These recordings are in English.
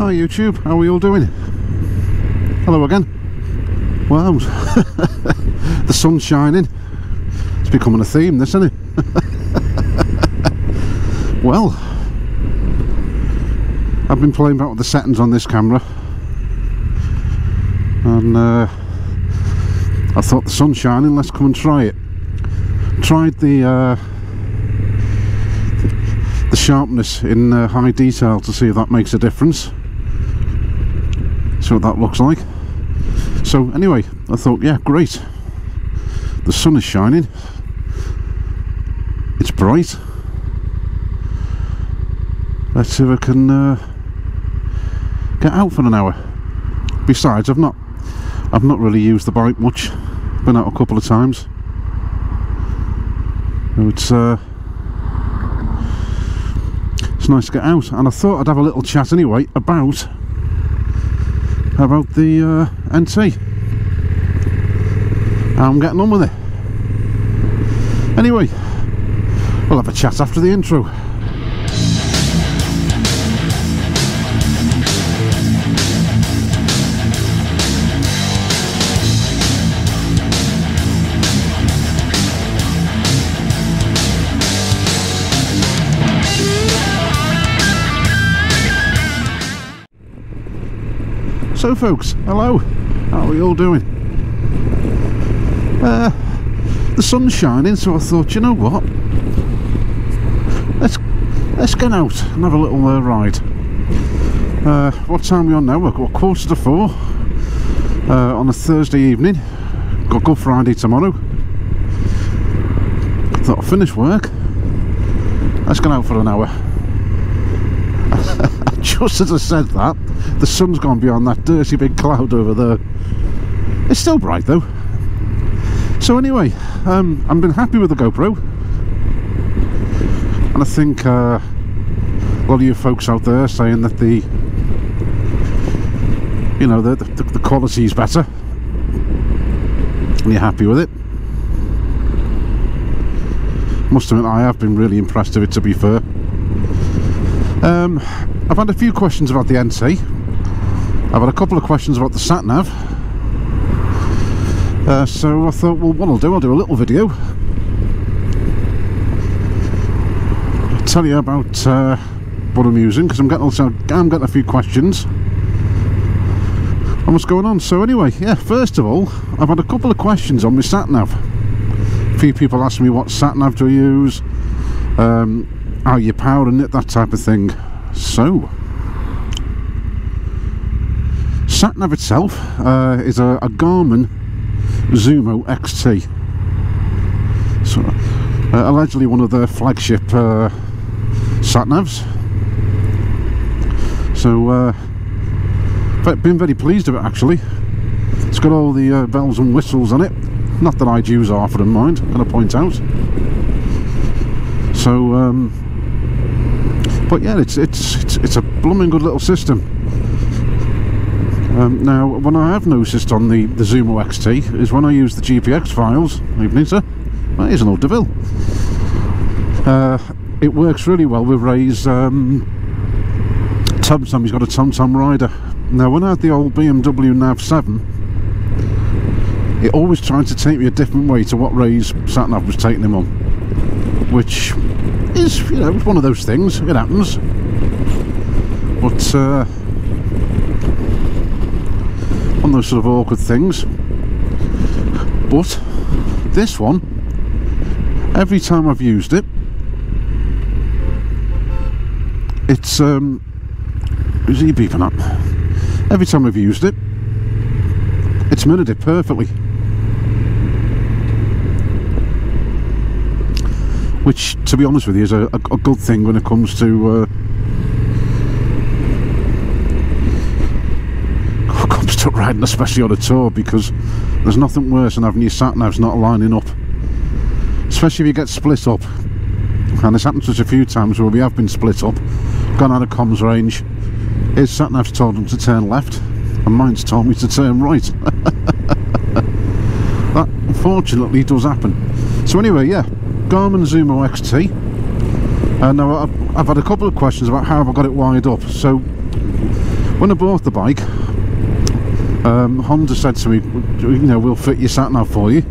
Hi YouTube, how are we all doing? Hello again. Wow, the sun's shining. It's becoming a theme, this, isn't it? well, I've been playing about with the settings on this camera, and uh, I thought the sun's shining. Let's come and try it. Tried the uh, the sharpness in uh, high detail to see if that makes a difference see what that looks like. So anyway I thought yeah great. The sun is shining. It's bright. Let's see if I can uh, get out for an hour. Besides I've not I've not really used the bike much. Been out a couple of times. It's uh, it's nice to get out. And I thought I'd have a little chat anyway about about the uh, NT I'm getting on with it. Anyway we'll have a chat after the intro So folks, hello, how are we all doing? Uh, the sun's shining so I thought, you know what, let's let's get out and have a little uh, ride. Uh, what time are we on now? We're quarter to four uh, on a Thursday evening, got Good Friday tomorrow. Thought I'd finish work, let's get out for an hour. Just as I said that, the sun's gone beyond that dirty big cloud over there. It's still bright though. So anyway um, I've been happy with the GoPro. And I think uh, a lot of you folks out there saying that the you know the, the, the quality is better. And you're happy with it? Must admit I have been really impressed with it to be fair. Um, I've had a few questions about the NT. I've had a couple of questions about the sat nav. Uh, so I thought, well, what I'll do, I'll do a little video. I'll tell you about uh, what I'm using because I'm getting also I'm getting a few questions on what's going on. So anyway, yeah. First of all, I've had a couple of questions on my sat nav. A few people ask me what sat nav to use, um, how you powering it, that type of thing. So SatNav itself uh, is a, a, Garmin Zumo XT. So, uh, allegedly one of their flagship uh, SatNavs. So, uh, been very pleased with it actually. It's got all the uh, bells and whistles on it. Not that I'd use half of them, mind, I'm going to point out. So, um, but yeah, it's, it's, it's, it's a blooming good little system. Um, now, what I have noticed on the, the Zumo XT is when I use the GPX files, evening sir, well, here's an old Deauville. Uh, it works really well with Ray's um, TomTom, he's got a TomTom rider. Now, when I had the old BMW Nav 7, it always tried to take me a different way to what Ray's sat-nav was taking him on. Which is, you know, one of those things, it happens. But, uh, on those sort of awkward things. But this one every time I've used it it's um is he beeping up. Every time I've used it it's mirrored it perfectly which to be honest with you is a, a, good thing when it comes to uh, stuck riding especially on a tour because there's nothing worse than having your sat navs not lining up. Especially if you get split up. And this happened to us a few times where we have been split up gone out of comms range. His sat nav's told him to turn left and mine's told me to turn right. That unfortunately does happen. So anyway yeah Garmin Zumo XT and now I've, I've had a couple of questions about how I've got it wired up so when I bought the bike, um, Honda said to me, you know, we'll fit your sat nav for you.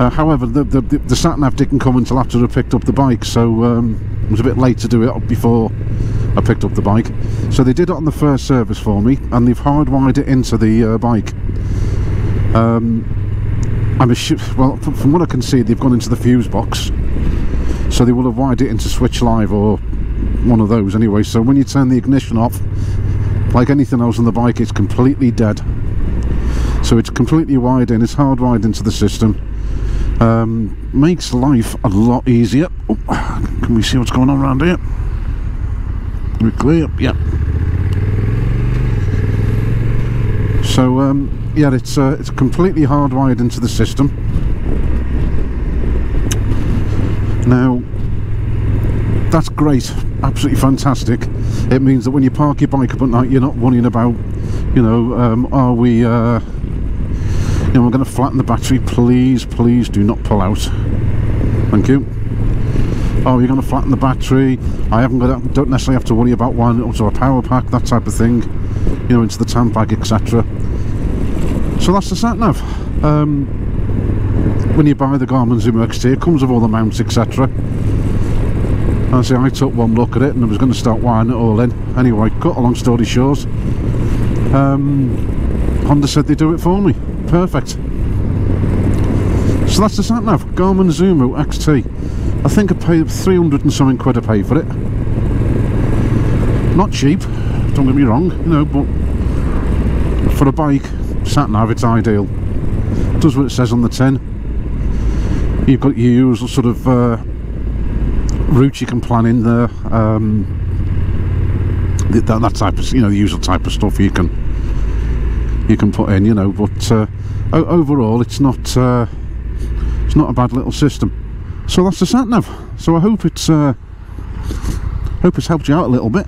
Uh, however, the, the, the sat nav didn't come until after I picked up the bike, so um, it was a bit late to do it before I picked up the bike. So they did it on the first service for me, and they've hardwired it into the uh, bike. Um, I'm a well, from what I can see, they've gone into the fuse box, so they will have wired it into Switch Live or one of those anyway. So when you turn the ignition off, like anything else on the bike, it's completely dead. So it's completely wired in, it's hardwired into the system. Um, makes life a lot easier. Oh, can we see what's going on around here? We're clear, yeah. So um, yeah, it's uh, it's completely hardwired into the system. Now that's great, absolutely fantastic. It means that when you park your bike up at night, you're not worrying about, you know, um, are we, uh, you know, we're going to flatten the battery. Please, please do not pull out. Thank you. Oh, you're going to flatten the battery. I haven't got, don't necessarily have to worry about one also a power pack, that type of thing. You know, into the tank bag, etc. So that's the sat nav. Um, when you buy the Garmin Zumo XT, it comes with all the mounts, etc. I say I took one look at it and I was going to start wiring it all in. Anyway, cut a long story short, um, Honda said they do it for me. Perfect. So that's the sat nav, Garmin Zumo XT. I think I paid 300 and something quid to pay for it. Not cheap, don't get me wrong, you know, but for a bike, sat nav, it's ideal. does what it says on the tin. You've got your usual sort of uh, route you can plan in there um, that, that type of you know the usual type of stuff you can you can put in you know but uh, overall it's not uh, it's not a bad little system so that's the sat nav so I hope it's uh, hope it's helped you out a little bit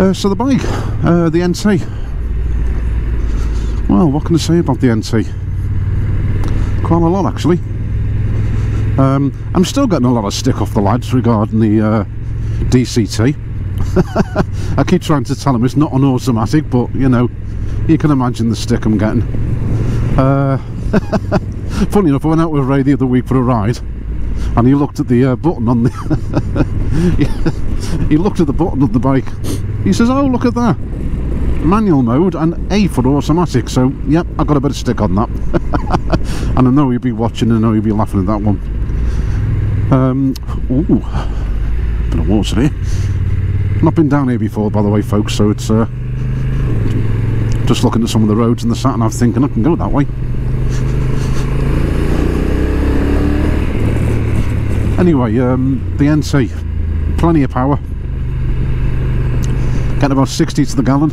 uh, so the bike uh, the NT well what can I say about the NT quite a lot actually. Um, I'm still getting a lot of stick off the lads regarding the uh, DCT. I keep trying to tell them it's not an automatic, but you know, you can imagine the stick I'm getting. Uh, funny enough, I went out with Ray the other week for a ride, and he looked at the uh, button on the. he looked at the button of the bike. He says, "Oh, look at that." manual mode and A for automatic so yep I got a bit of stick on that and I know you'll be watching and I know you'll be laughing at that one um, ooh bit of water here not been down here before by the way folks so it's uh, just looking at some of the roads and the sat nav thinking I can go that way anyway um, the NT, plenty of power. Getting about 60 to the gallon.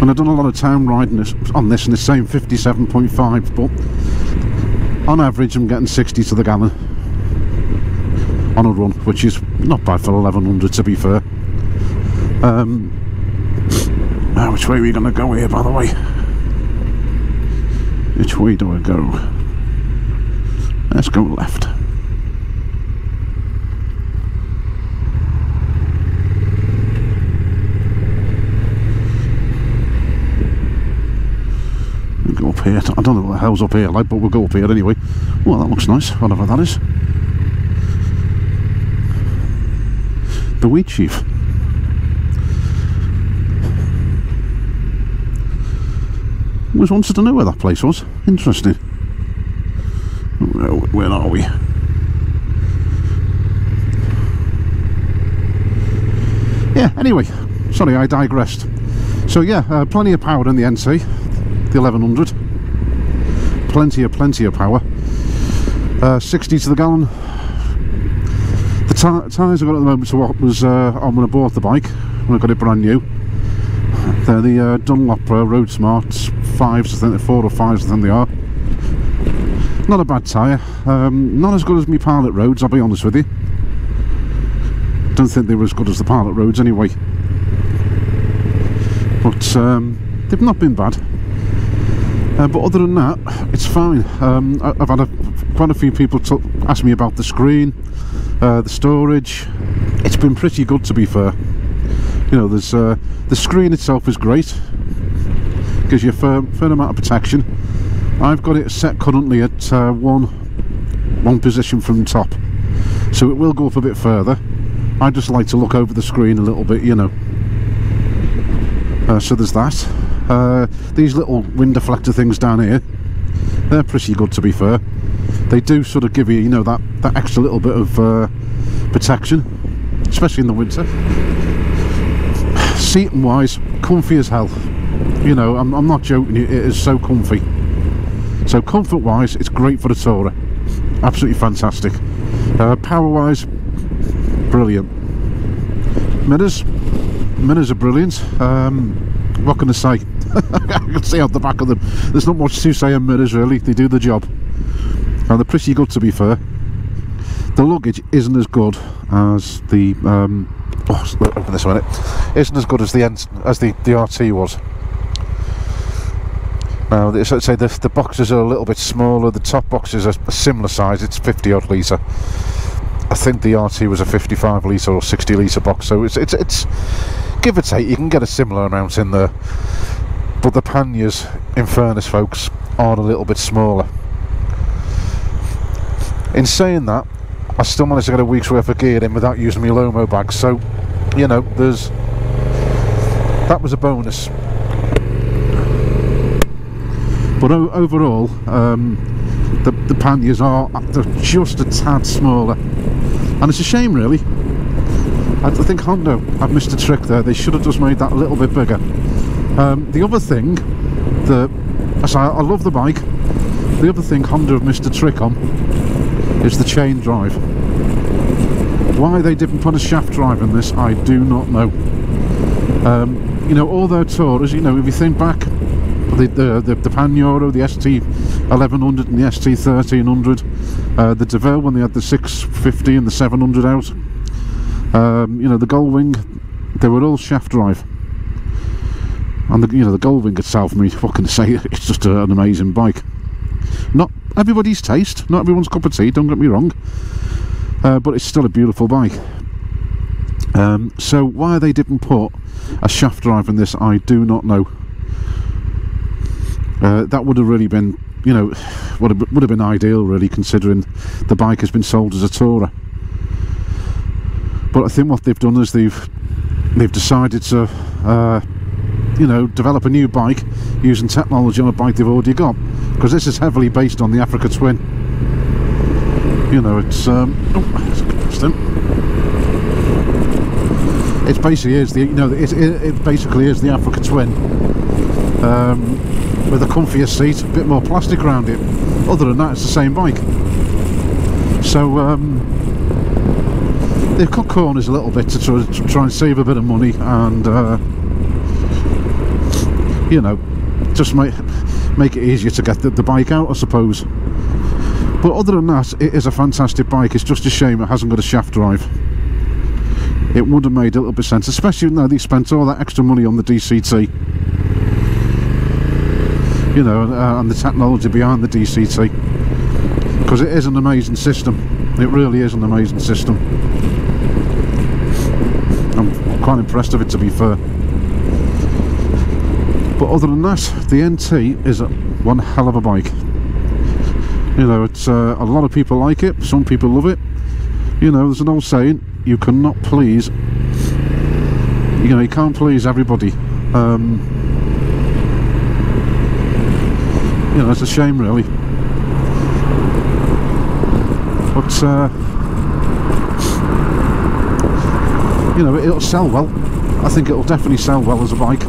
And I've done a lot of town riding on this and it's saying 57.5 but on average I'm getting 60 to the gallon on a run which is not bad for 1100 to be fair. Um, which way are we going to go here by the way? Which way do I go let's go left Go up here. I don't know what the hell's up here like, but we'll go up here anyway. Well, that looks nice, whatever that is. The Wheatsheaf. Always wanted to know where that place was. Interesting. Where, are we? Yeah, anyway, sorry I digressed. So yeah, uh, plenty of power in the NT, the 1100 plenty of plenty of power. Uh, 60 to the gallon. The tyres I've got at the moment to what was uh, on when I bought the bike when I got it brand new. They're the uh, Dunlop uh, Road Smarts 5s I think they're 4 or 5s I think they are not a bad tyre um, not as good as my Pilot Roads I'll be honest with you don't think they were as good as the Pilot Roads anyway but um, they've not been bad uh, but other than that, it's fine. Um, I've had a, quite a few people ask me about the screen, Uh, the storage, it's been pretty good to be fair. You know, there's uh, the screen itself is great, gives you a fair, fair amount of protection. I've got it set currently at uh, one one position from top, so it will go up a bit further. I just like to look over the screen a little bit, you know. Uh, so there's that. Uh, these little wind deflector things down here, they're pretty good to be fair. They do sort of give you, you know, that, that extra little bit of uh, protection, especially in the winter. Seating wise, comfy as hell. You know, I'm, I'm not joking, it is so comfy. So comfort wise, it's great for the tourer. Absolutely fantastic. Uh, power wise, brilliant. Mirrors, mirrors are brilliant. Um, what can I say? I can see out the back of them. There's not much to say on mirrors really. They do the job, and they're pretty good to be fair. The luggage isn't as good as the um, oh, open this a minute. Isn't as good as the as the the RT was. Now, let's say the, the boxes are a little bit smaller. The top boxes are a similar size. It's 50 odd litre. I think the RT was a 55 litre or 60 litre box, so it's, it's it's give or take. You can get a similar amount in there, but the panniers, in fairness, folks, are a little bit smaller. In saying that, I still managed to get a week's worth of gear in without using my Lomo bag, so you know, there's that was a bonus. But overall, um, the, the panniers are just a tad smaller. And it's a shame really. I think Honda have missed a trick there. They should have just made that a little bit bigger. Um, the other thing that I, I love the bike the other thing Honda have missed a trick on is the chain drive. Why they didn't put a shaft drive in this I do not know. Um, you know all their tours you know if you think back the the, the, the Pan Euro, the ST 1100 and the ST 1300 uh, the Deauville when they had the 650 and the 700 out. Um, you know the Goldwing they were all shaft drive. And the, you know the Goldwing itself I mean what can say it's just a, an amazing bike. Not everybody's taste not everyone's cup of tea don't get me wrong. Uh, but it's still a beautiful bike. Um, so why they didn't put a shaft drive in this I do not know uh, that would have really been you know would have, would have been ideal really considering the bike has been sold as a tourer. But I think what they've done is they've they've decided to uh, you know develop a new bike using technology on a bike they've already got because this is heavily based on the Africa Twin. You know it's um, oh, it basically is the you know it, it, it basically is the Africa Twin. Um, with a comfier seat, a bit more plastic around it. Other than that, it's the same bike. So um, they've cut corners a little bit to try, to try and save a bit of money and uh, you know just make make it easier to get the, the bike out, I suppose. But other than that, it is a fantastic bike. It's just a shame it hasn't got a shaft drive. It would have made a little bit sense, especially now they spent all that extra money on the DCT you know, uh, and the technology behind the DCT because it is an amazing system. It really is an amazing system. I'm quite impressed of it to be fair. But other than that, the NT is a, one hell of a bike. You know, it's uh, a lot of people like it. Some people love it. You know, there's an old saying: you cannot please. You know, you can't please everybody. Um, you know, it's a shame really. But, uh, you know, it'll sell well. I think it'll definitely sell well as a bike.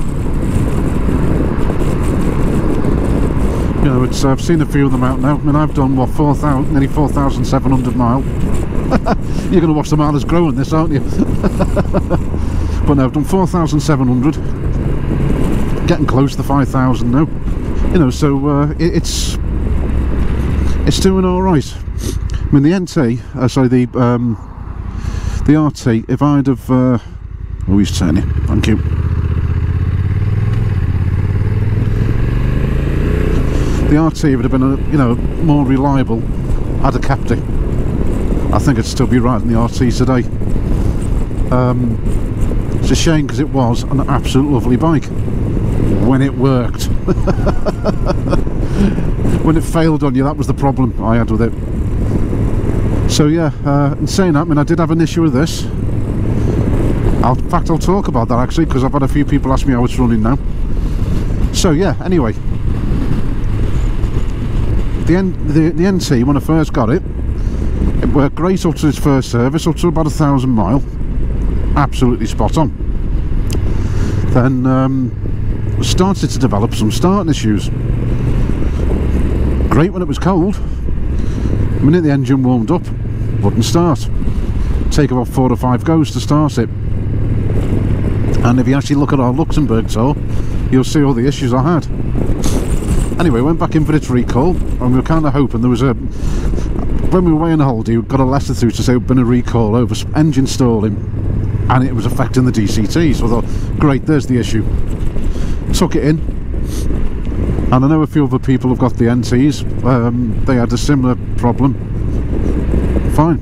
You know, it's, I've seen a few of them out now. I mean, I've done, what, 4,000, nearly 4,700 mile. You're going to watch the mileage grow in this, aren't you? but no, I've done 4,700. Getting close to 5,000 now you know, so uh, it, it's it's doing all right. I mean, the NT, uh, sorry, the um, the RT. If I'd have, uh, oh, he's turning. Thank you. The RT would have been, a, you know, more reliable. I'd have kept it. I think I'd still be riding the RT today. Um, it's a shame because it was an absolute lovely bike when it worked. when it failed on you, that was the problem I had with it. So yeah, uh, in saying that, I mean, I did have an issue with this. I'll, in fact, I'll talk about that actually because I've had a few people ask me how it's running now. So yeah, anyway, the, N, the, the NT when I first got it, it worked great up to its first service, up to about a thousand mile, absolutely spot on. Then um, started to develop some starting issues. Great when it was cold. The minute the engine warmed up, wouldn't start. Take about four or five goes to start it. And if you actually look at our Luxembourg tour, you'll see all the issues I had. Anyway, went back in for its recall, and we were kind of hoping there was a. When we were away on holiday, we got a letter through to say there'd been a recall over engine stalling, and it was affecting the DCT. So I thought, great, there's the issue. Took it in, and I know a few other people have got the NTs. Um, they had a similar problem. Fine.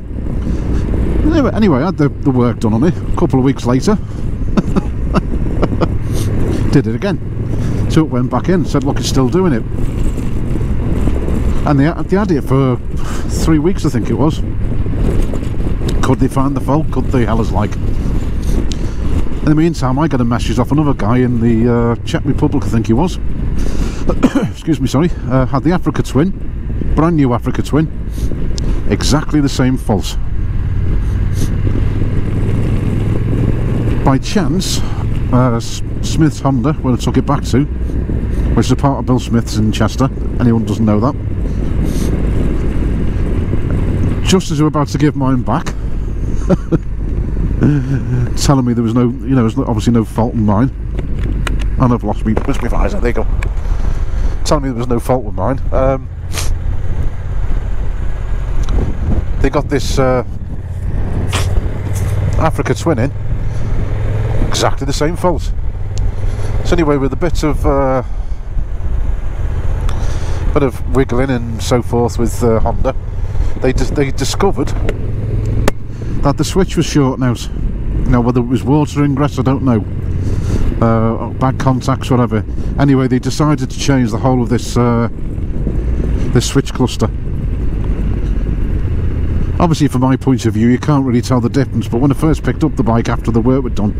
Anyway, anyway, I had the, the work done on it. A couple of weeks later, did it again. So it went back in, said, look, it's still doing it. And they, they had it for three weeks, I think it was. Could they find the fault? Could they? Hell is like. In the meantime, I got a message off another guy in the uh, Czech Republic, I think he was. Excuse me, sorry. Uh, had the Africa Twin, brand new Africa Twin, exactly the same fault. By chance, uh, Smith's Honda, where I took it back to, which is a part of Bill Smith's in Chester. Anyone doesn't know that. Just as we were about to give mine back, telling me there was no, you know, obviously no fault in mine. And I've lost me, lost me visor. There you go. Telling me there was no fault with mine. Um, they got this uh, Africa Twin in, exactly the same fault. So anyway, with a bit of uh, bit of wiggling and so forth with uh, Honda, they they discovered that the switch was short now. Now whether it was water ingress, I don't know. Uh, bad contacts, whatever. Anyway, they decided to change the whole of this uh, this switch cluster. Obviously, from my point of view, you can't really tell the difference. But when I first picked up the bike after the work was done,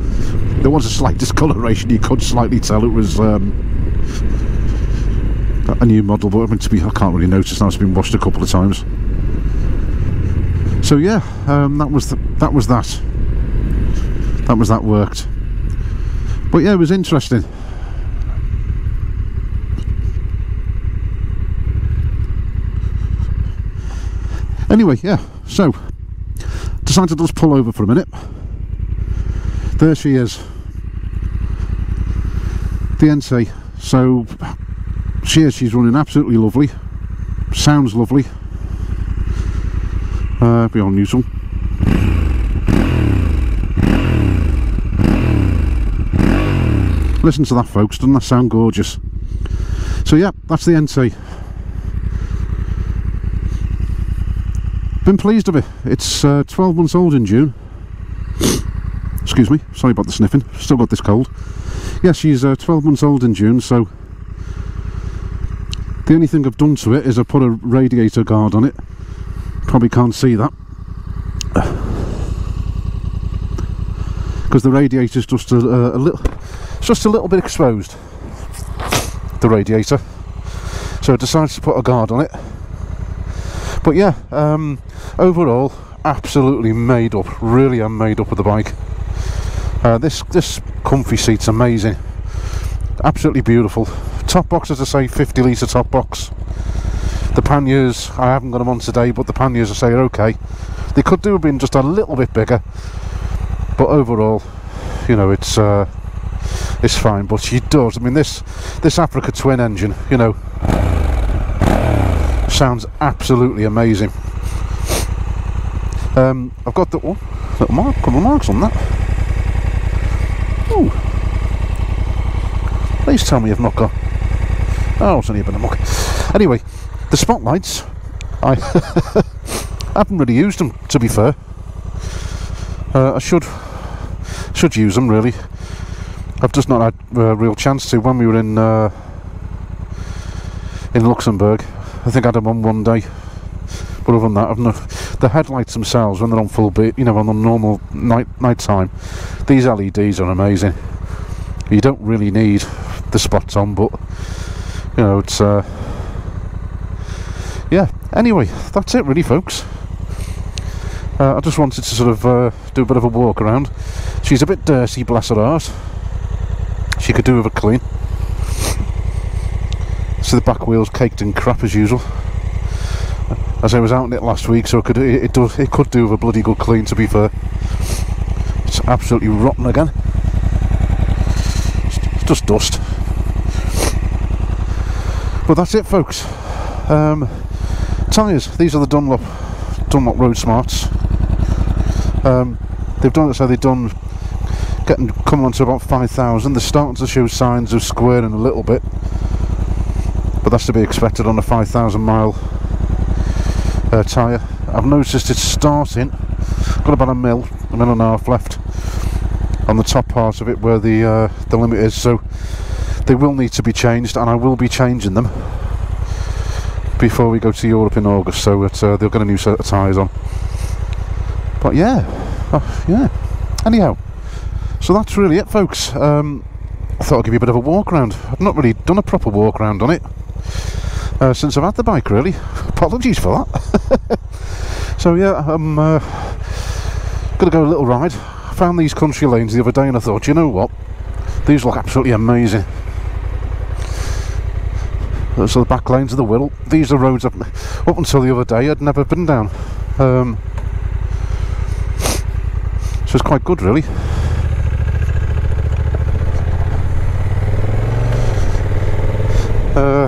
there was a slight discoloration. You could slightly tell it was um, a new model, but I mean, to be, I can't really notice now. It's been washed a couple of times. So yeah, um, that was the, that was that. That was that worked. But yeah, it was interesting. Anyway, yeah, so decided to just pull over for a minute. There she is. The NT. So she is, she's running absolutely lovely. Sounds lovely. Uh, be on neutral. Listen to that folks, doesn't that sound gorgeous? So yeah, that's the NT. Been pleased with it. It's uh, 12 months old in June. Excuse me, sorry about the sniffing, still got this cold. Yeah, she's uh, 12 months old in June, so the only thing I've done to it is I put a radiator guard on it. Probably can't see that. Because the radiator's just a, a, a little, just a little bit exposed. The radiator. So I decided to put a guard on it. But yeah, um, overall, absolutely made up. Really am made up with the bike. Uh, this this comfy seat's amazing. Absolutely beautiful. Top box, as I say, 50 litre top box. The panniers, I haven't got them on today, but the panniers, I say, are okay. They could do have been just a little bit bigger, but overall, you know, it's uh, it's fine. But she does. I mean, this this Africa Twin engine, you know, sounds absolutely amazing. Um, I've got the oh, little mark, couple of marks on that. Oh, please tell me I've not got. Oh, it's only a bit of muck. Anyway, the spotlights. I haven't really used them, to be fair. Uh, I should should use them really. I've just not had a real chance to. When we were in uh, in Luxembourg, I think I had them on one day. But other than that, I've the headlights themselves, when they're on full beat, you know, on the normal night night time, these LEDs are amazing. You don't really need the spots on, but you know, it's uh, yeah. Anyway, that's it, really, folks. Uh, I just wanted to sort of uh, do a bit of a walk around. She's a bit dirty, bless her heart. She could do with a clean. So the back wheel's caked in crap as usual. As I was out in it last week, so it could it, it does it could do with a bloody good clean. To be fair, it's absolutely rotten again. It's just dust. But that's it, folks. Um, tyres. These are the Dunlop Dunlop Road Smarts. Um, they've done it so they've done getting coming on to about 5,000 they're starting to show signs of squaring a little bit but that's to be expected on a 5,000 mile uh, tyre I've noticed it's starting got about a mil a mil and a half left on the top part of it where the uh, the limit is so they will need to be changed and I will be changing them before we go to Europe in August so uh, they'll get a new set of tyres on but yeah, oh, yeah. Anyhow, so that's really it, folks. Um, I thought I'd give you a bit of a walk around. I've not really done a proper walk around on it uh, since I've had the bike, really. Apologies for that. so yeah, I'm uh, gonna go a little ride. I found these country lanes the other day, and I thought, you know what? These look absolutely amazing. So the back lanes of the Wirral. These are roads up, up until the other day I'd never been down. Um, so it's quite good really. Uh,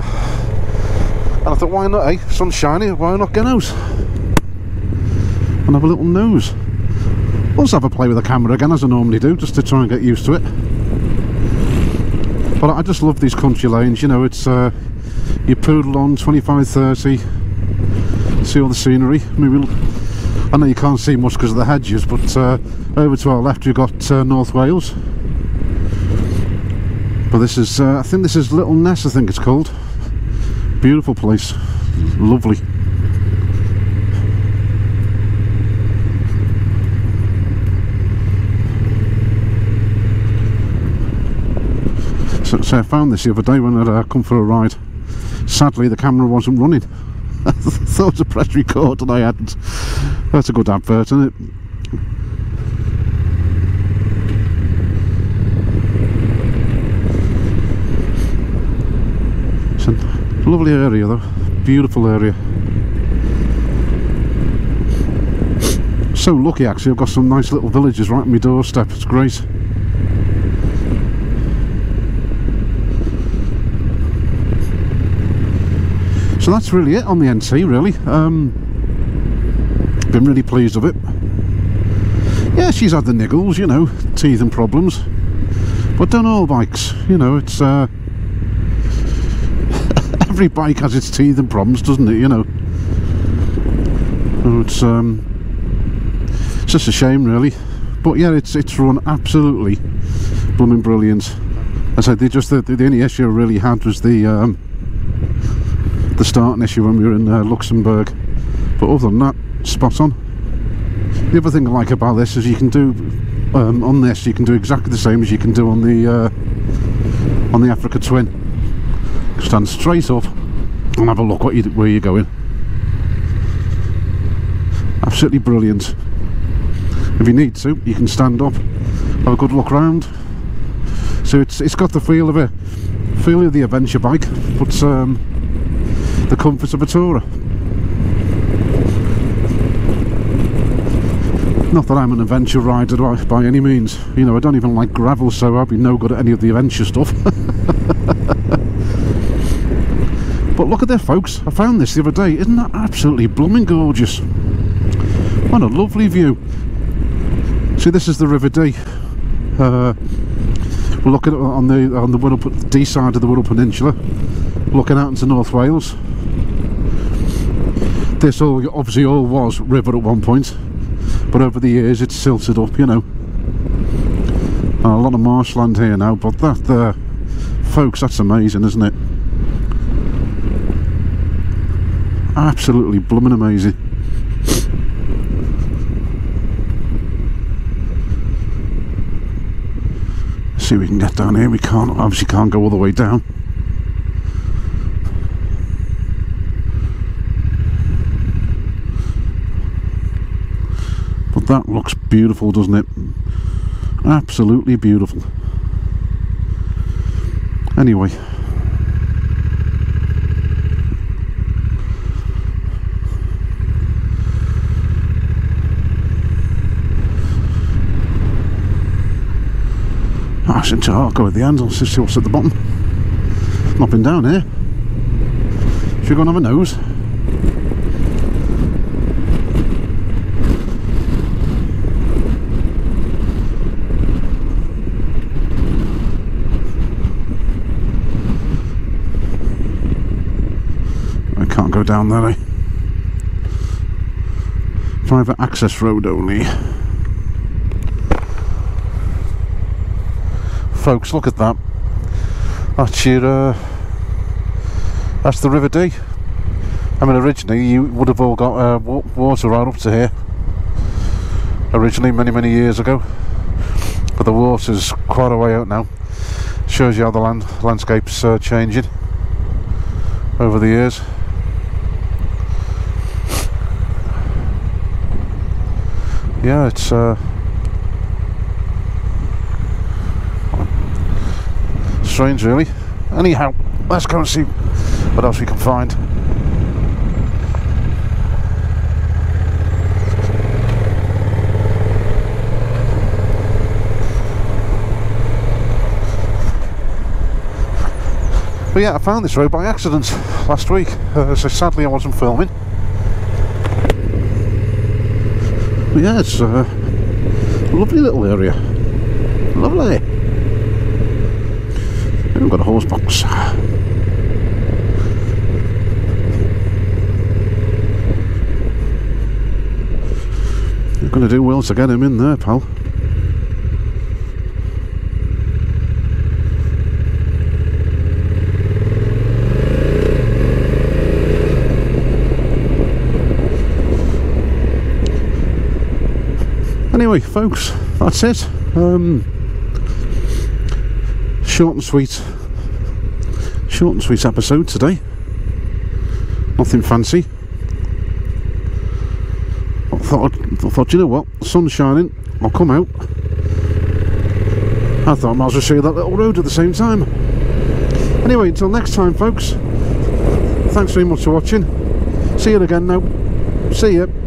and I thought, why not, eh? Sun's shining, why not get out? And have a little nose. Also have a play with the camera again, as I normally do, just to try and get used to it. But I just love these country lanes, you know, it's, uh, you poodle on 25, 30, see all the scenery. Maybe I know you can't see much because of the hedges, but uh, over to our left you've got uh, North Wales. But this is, uh, I think this is Little Ness, I think it's called. Beautiful place, lovely. So, so, I found this the other day when I'd uh, come for a ride. Sadly, the camera wasn't running. I thought to press record and I hadn't. That's a good advert, isn't it? It's a lovely area though, beautiful area. So lucky actually, I've got some nice little villages right on my doorstep, it's great. So that's really it on the NT really. Um, been really pleased with it. Yeah, she's had the niggles, you know, teeth and problems. But don't all bikes, you know, it's uh, every bike has its teeth and problems, doesn't it, you know. It's um it's just a shame really. But yeah, it's it's run absolutely blooming brilliant. I said they just the, the only issue I really had was the um the starting issue when we were in uh, Luxembourg. But other than that, spot on. The other thing I like about this is you can do um, on this you can do exactly the same as you can do on the uh, on the Africa Twin. Stand straight up and have a look what you, where you're going. Absolutely brilliant. If you need to, you can stand up, have a good look round. So it's it's got the feel of a feel of the adventure bike, but um, the comfort of a tourer. Not that I'm an adventure rider by any means. You know, I don't even like gravel, so I'll be no good at any of the adventure stuff. but look at there, folks. I found this the other day. Isn't that absolutely blooming gorgeous? What a lovely view. See, this is the River Dee. Uh, we're looking on the on the Wirral, Dee side of the Wirral Peninsula, looking out into North Wales this all obviously all was river at one point but over the years it's silted up you know. A lot of marshland here now but that there, folks that's amazing isn't it? Absolutely blooming amazing. See if we can get down here. We can't obviously can't go all the way down that looks beautiful doesn't it absolutely beautiful anyway I shouldn't I'll go with the hands, I'll see what's at the bottom. Not been down here. Should we go and have a nose? Down there, eh? Private access road only. folks look at that. That's your uh, that's the River Dee. I mean originally you would have all got uh, water right up to here. Originally many many years ago. But the water's quite a way out now. Shows you how the land landscape's uh, changing over the years yeah it's uh, strange really. Anyhow let's go and see what else we can find. But yeah, I found this road by accident last week, uh, so sadly I wasn't filming. But yeah, it's uh, a lovely little area. Lovely. We've got a horse box. You're going to do well to get him in there, pal. Anyway, folks, that's it. Um, short and sweet short and sweet episode today. Nothing fancy. I thought, I thought you know what? The sun's shining. I'll come out. I thought I might as well show you that little road at the same time. Anyway until next time folks. Thanks very much for watching. See you again now. See you